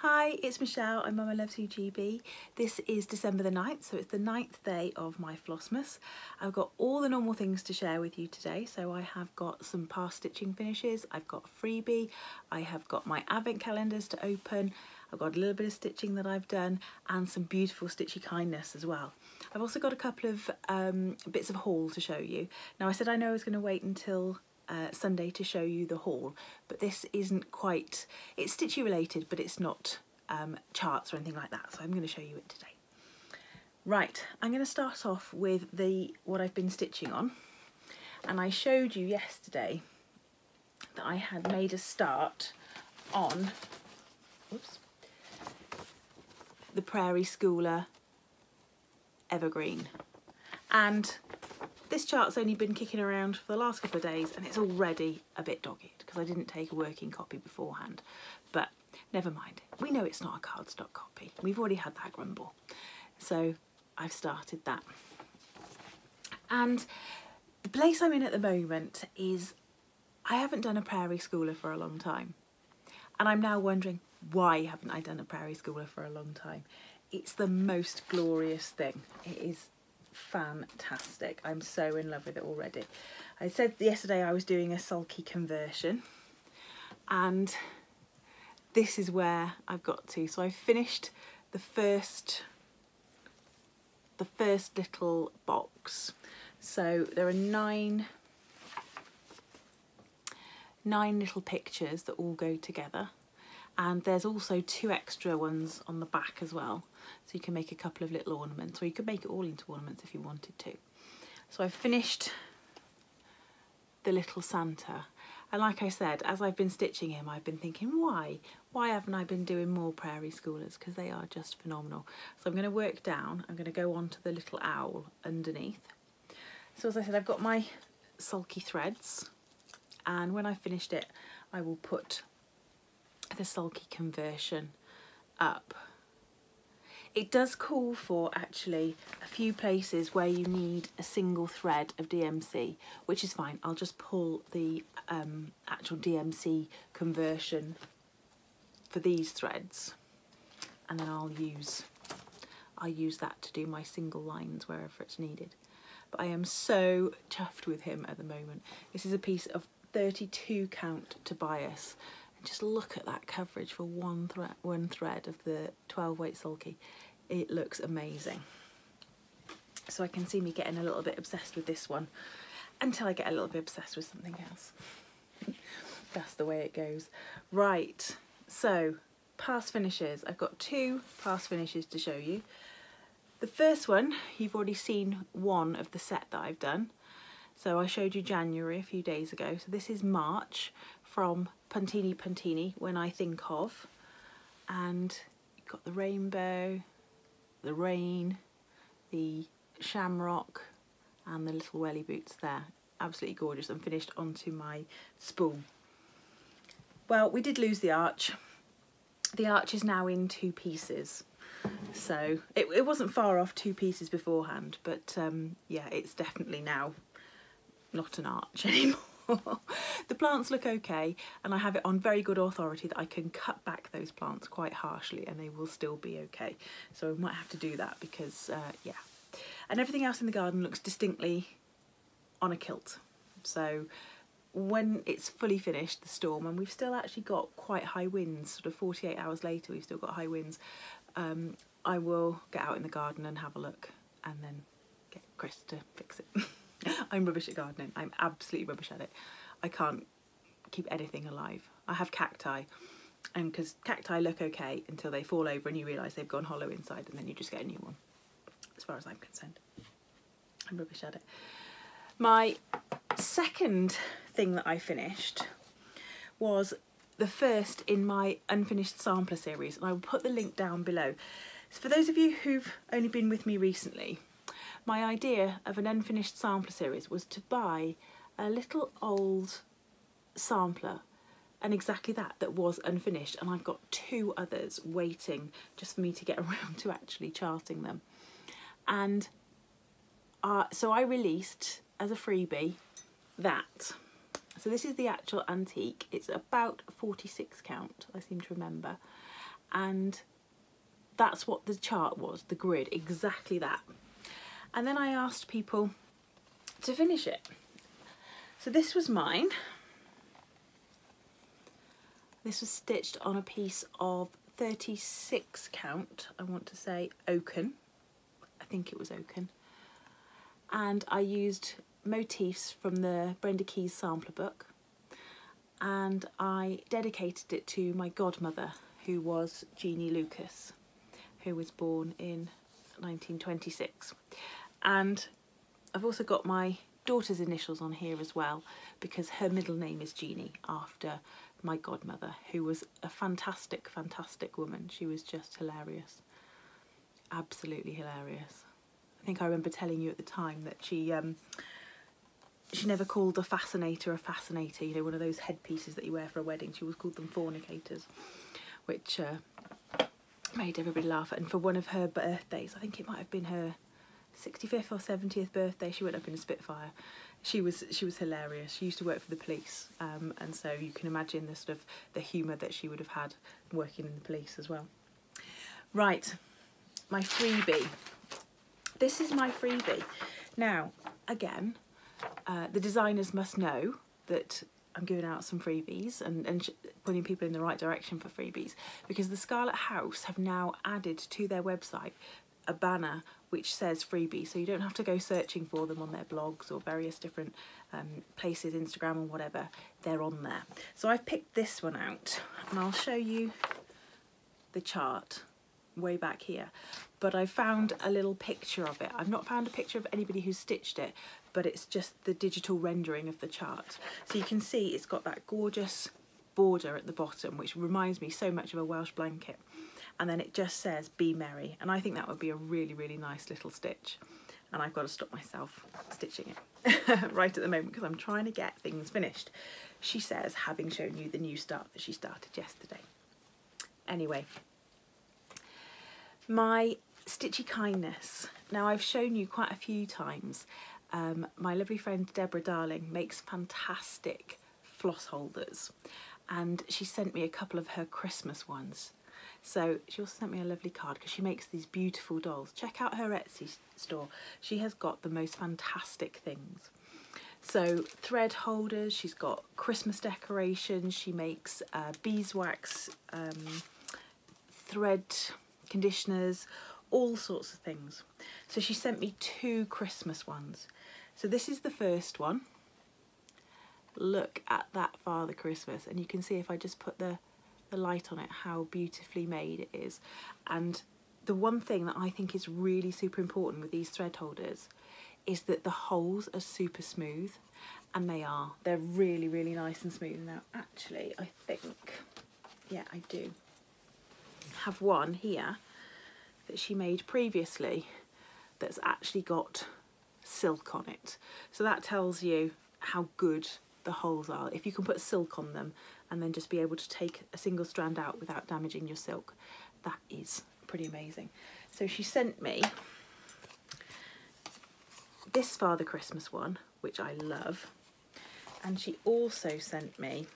Hi, it's Michelle. I'm Momma Loves You GB. This is December the 9th, so it's the ninth day of my Flossmas. I've got all the normal things to share with you today. So I have got some past stitching finishes, I've got freebie, I have got my advent calendars to open, I've got a little bit of stitching that I've done and some beautiful stitchy kindness as well. I've also got a couple of um, bits of haul to show you. Now I said I know I was going to wait until uh, Sunday to show you the haul. But this isn't quite it's stitchy related but it's not um, charts or anything like that. So I'm going to show you it today. Right I'm going to start off with the what I've been stitching on. And I showed you yesterday that I had made a start on oops, the Prairie Schooler Evergreen. And this chart's only been kicking around for the last couple of days and it's already a bit dogged because I didn't take a working copy beforehand. But never mind, we know it's not a cardstock copy. We've already had that grumble. So I've started that. And the place I'm in at the moment is I haven't done a prairie schooler for a long time. And I'm now wondering why haven't I done a prairie schooler for a long time? It's the most glorious thing. It is fantastic. I'm so in love with it already. I said yesterday I was doing a sulky conversion and this is where I've got to. So I've finished the first the first little box. So there are nine nine little pictures that all go together and there's also two extra ones on the back as well so you can make a couple of little ornaments or you could make it all into ornaments if you wanted to. So I've finished the little Santa. And like I said as I've been stitching him I've been thinking why? Why haven't I been doing more prairie schoolers? Because they are just phenomenal. So I'm going to work down I'm going to go on to the little owl underneath. So as I said I've got my sulky threads. And when I've finished it I will put the sulky conversion up. It does call for actually a few places where you need a single thread of DMC, which is fine. I'll just pull the um, actual DMC conversion for these threads and then I'll use I'll use that to do my single lines wherever it's needed. But I am so chuffed with him at the moment. This is a piece of 32 count Tobias just look at that coverage for one thread, one thread of the 12 weight sulky. It looks amazing. So I can see me getting a little bit obsessed with this one until I get a little bit obsessed with something else. That's the way it goes. Right, so past finishes. I've got two past finishes to show you. The first one, you've already seen one of the set that I've done. So I showed you January a few days ago. So this is March from Puntini Puntini, When I Think Of. And you've got the rainbow, the rain, the shamrock and the little welly boots there. Absolutely gorgeous and finished onto my spool. Well, we did lose the arch. The arch is now in two pieces. So it, it wasn't far off two pieces beforehand, but um, yeah, it's definitely now not an arch anymore. the plants look okay and I have it on very good authority that I can cut back those plants quite harshly and they will still be okay. So I might have to do that because, uh, yeah. And everything else in the garden looks distinctly on a kilt. So when it's fully finished, the storm, and we've still actually got quite high winds, sort of 48 hours later, we've still got high winds, um, I will get out in the garden and have a look and then get Chris to fix it. I'm rubbish at gardening. I'm absolutely rubbish at it. I can't keep anything alive. I have cacti and because cacti look okay until they fall over and you realise they've gone hollow inside and then you just get a new one as far as I'm concerned. I'm rubbish at it. My second thing that I finished was the first in my unfinished sampler series and I will put the link down below. So for those of you who've only been with me recently, my idea of an unfinished sampler series was to buy a little old sampler and exactly that that was unfinished and I've got two others waiting just for me to get around to actually charting them. And uh, so I released as a freebie that. So this is the actual antique. It's about 46 count I seem to remember. And that's what the chart was, the grid, exactly that. And then I asked people to finish it. So this was mine. This was stitched on a piece of 36 count, I want to say, oaken. I think it was oaken. And I used motifs from the Brenda Keyes sampler book and I dedicated it to my godmother who was Jeannie Lucas who was born in 1926 and I've also got my daughter's initials on here as well because her middle name is Jeannie after my godmother who was a fantastic fantastic woman she was just hilarious absolutely hilarious I think I remember telling you at the time that she um, she never called a fascinator a fascinator, you know, one of those headpieces that you wear for a wedding. She always called them fornicators, which uh, made everybody laugh. And for one of her birthdays, I think it might have been her 65th or 70th birthday, she went up in a Spitfire. She was she was hilarious. She used to work for the police, um, and so you can imagine the sort of the humour that she would have had working in the police as well. Right, my freebie. This is my freebie. Now, again, uh, the designers must know that I'm giving out some freebies and, and pointing people in the right direction for freebies because the Scarlett House have now added to their website a banner which says freebie so you don't have to go searching for them on their blogs or various different um, places, Instagram or whatever, they're on there. So I've picked this one out and I'll show you the chart way back here but I found a little picture of it. I've not found a picture of anybody who's stitched it but it's just the digital rendering of the chart. So you can see it's got that gorgeous border at the bottom, which reminds me so much of a Welsh blanket. And then it just says, be merry. And I think that would be a really, really nice little stitch. And I've got to stop myself stitching it right at the moment because I'm trying to get things finished. She says, having shown you the new start that she started yesterday. Anyway, my stitchy kindness. Now I've shown you quite a few times um, my lovely friend Deborah Darling makes fantastic floss holders and she sent me a couple of her Christmas ones. So she also sent me a lovely card because she makes these beautiful dolls. Check out her Etsy store. She has got the most fantastic things. So thread holders, she's got Christmas decorations, she makes uh, beeswax um, thread conditioners, all sorts of things. So she sent me two Christmas ones. So this is the first one. Look at that Father Christmas and you can see if I just put the, the light on it how beautifully made it is. And the one thing that I think is really super important with these thread holders is that the holes are super smooth and they are. They're really, really nice and smooth. Now actually I think, yeah I do, have one here that she made previously that's actually got silk on it. So that tells you how good the holes are. If you can put silk on them and then just be able to take a single strand out without damaging your silk, that is pretty amazing. So she sent me this Father Christmas one, which I love. And she also sent me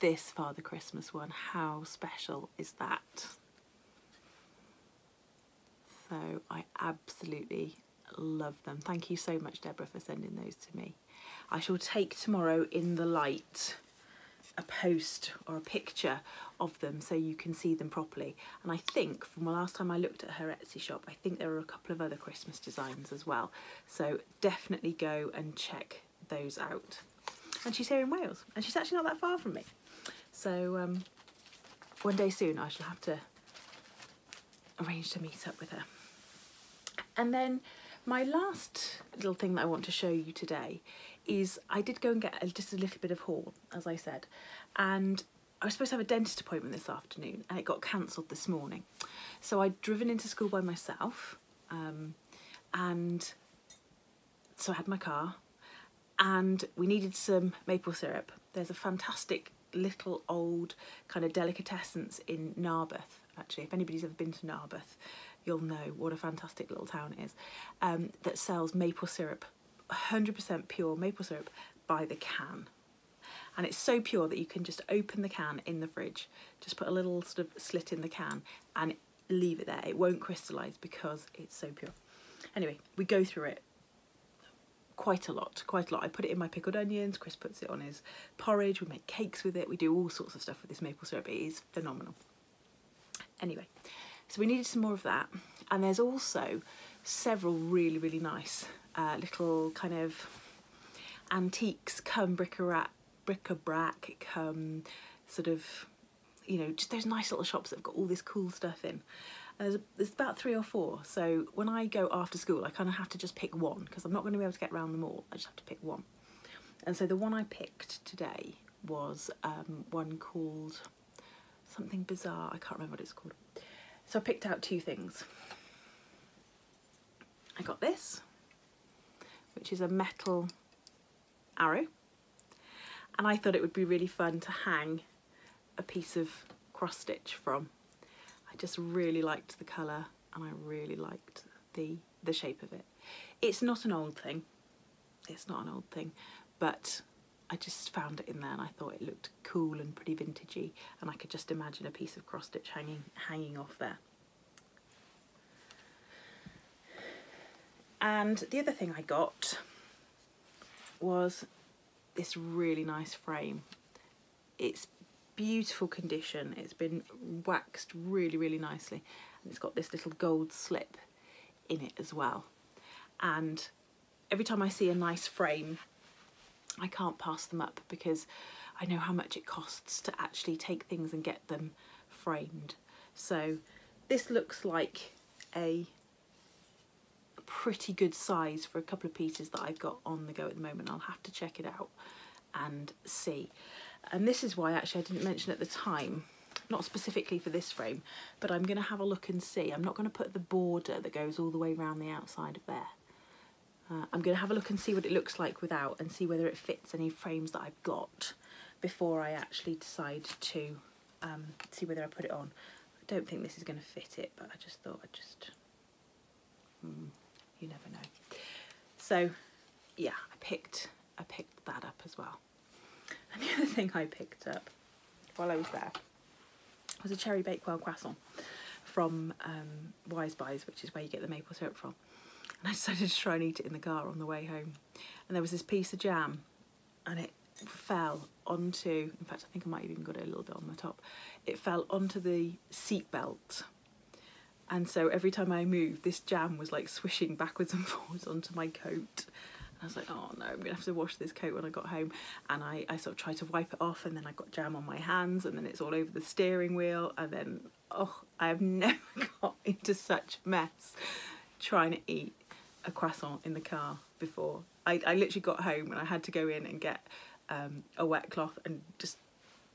this Father Christmas one. How special is that? So I absolutely love them. Thank you so much, Deborah, for sending those to me. I shall take tomorrow in the light a post or a picture of them so you can see them properly. And I think from the last time I looked at her Etsy shop, I think there are a couple of other Christmas designs as well. So definitely go and check those out. And she's here in Wales and she's actually not that far from me. So um, one day soon I shall have to arrange to meet up with her. And then my last little thing that I want to show you today is I did go and get a, just a little bit of haul, as I said, and I was supposed to have a dentist appointment this afternoon and it got cancelled this morning. So I'd driven into school by myself um, and so I had my car and we needed some maple syrup. There's a fantastic little old kind of delicatessens in Narberth actually if anybody's ever been to Narberth you'll know what a fantastic little town it is, um, that sells maple syrup, 100% pure maple syrup by the can. and it's so pure that you can just open the can in the fridge just put a little sort of slit in the can and leave it there. It won't crystallize because it's so pure. Anyway we go through it quite a lot quite a lot. I put it in my pickled onions Chris puts it on his porridge we make cakes with it we do all sorts of stuff with this maple syrup. It is phenomenal. Anyway so we needed some more of that. And there's also several really really nice uh, little kind of antiques come bric-a-brac bric-a-brac come sort of you know just those nice little shops that have got all this cool stuff in. There's, there's about three or four so when I go after school I kind of have to just pick one because I'm not going to be able to get around them all I just have to pick one. And so the one I picked today was um, one called something bizarre I can't remember what it's called. So I picked out two things. I got this which is a metal arrow and I thought it would be really fun to hang a piece of cross stitch from. I just really liked the colour and I really liked the, the shape of it. It's not an old thing, it's not an old thing, but I just found it in there and I thought it looked cool and pretty vintagey and I could just imagine a piece of cross stitch hanging, hanging off there. And the other thing I got was this really nice frame. It's beautiful condition. It's been waxed really, really nicely. And it's got this little gold slip in it as well. And every time I see a nice frame, I can't pass them up because I know how much it costs to actually take things and get them framed. So this looks like a pretty good size for a couple of pieces that I've got on the go at the moment. I'll have to check it out and see. And this is why actually I didn't mention at the time, not specifically for this frame, but I'm going to have a look and see. I'm not going to put the border that goes all the way around the outside of there. Uh, I'm going to have a look and see what it looks like without and see whether it fits any frames that I've got before I actually decide to um, see whether I put it on. I don't think this is going to fit it, but I just thought I'd just... Hmm you never know. So yeah, I picked I picked that up as well. And the other thing I picked up while I was there was a cherry bakewell croissant from um, Wise Buys, which is where you get the maple syrup from. And I decided to try and eat it in the car on the way home. And there was this piece of jam and it fell onto, in fact I think I might have even got it a little bit on the top, it fell onto the seat belt and so every time I moved this jam was like swishing backwards and forwards onto my coat. And I was like oh no I'm gonna have to wash this coat when I got home. And I, I sort of tried to wipe it off and then I got jam on my hands and then it's all over the steering wheel. And then oh I have never got into such mess trying to eat a croissant in the car before. I, I literally got home and I had to go in and get um, a wet cloth and just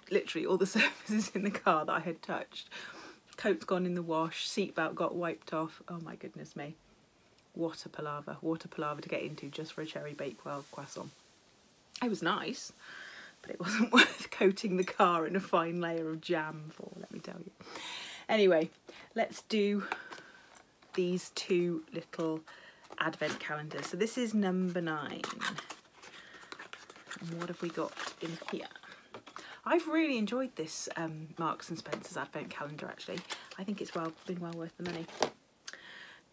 literally all the surfaces in the car that I had touched coat's gone in the wash, seatbelt got wiped off. Oh my goodness me. What a palaver, what a palaver to get into just for a cherry bakewell croissant. It was nice, but it wasn't worth coating the car in a fine layer of jam for, let me tell you. Anyway, let's do these two little advent calendars. So this is number nine. And what have we got in here? I've really enjoyed this um, Marks and Spencer's advent calendar actually. I think it's well been well worth the money.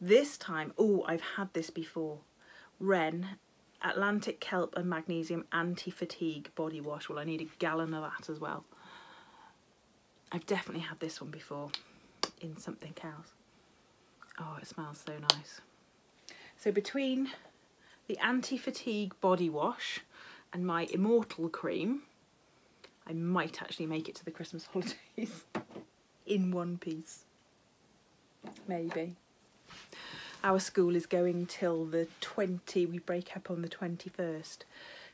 This time, oh, I've had this before. Ren Atlantic Kelp and Magnesium Anti-Fatigue Body Wash. Well, I need a gallon of that as well. I've definitely had this one before in something else. Oh, it smells so nice. So between the Anti-Fatigue Body Wash and my Immortal Cream, I might actually make it to the Christmas holidays in one piece. Maybe. Our school is going till the 20, we break up on the 21st.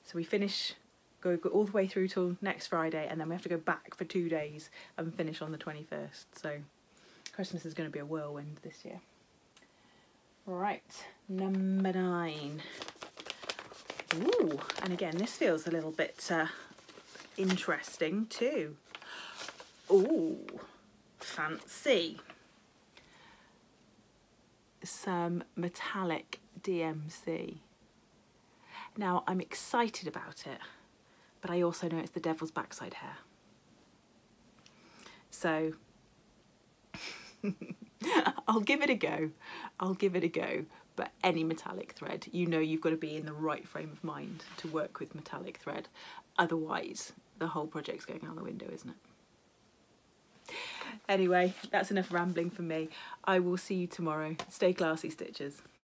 So we finish, go, go all the way through till next Friday and then we have to go back for two days and finish on the 21st. So Christmas is going to be a whirlwind this year. Right, number nine. Ooh, and again, this feels a little bit uh, interesting too. Oh, fancy. Some metallic DMC. Now I'm excited about it, but I also know it's the devil's backside hair. So I'll give it a go. I'll give it a go. But any metallic thread, you know you've got to be in the right frame of mind to work with metallic thread. Otherwise, the whole project's going out the window, isn't it? Anyway, that's enough rambling for me. I will see you tomorrow. Stay classy, Stitchers.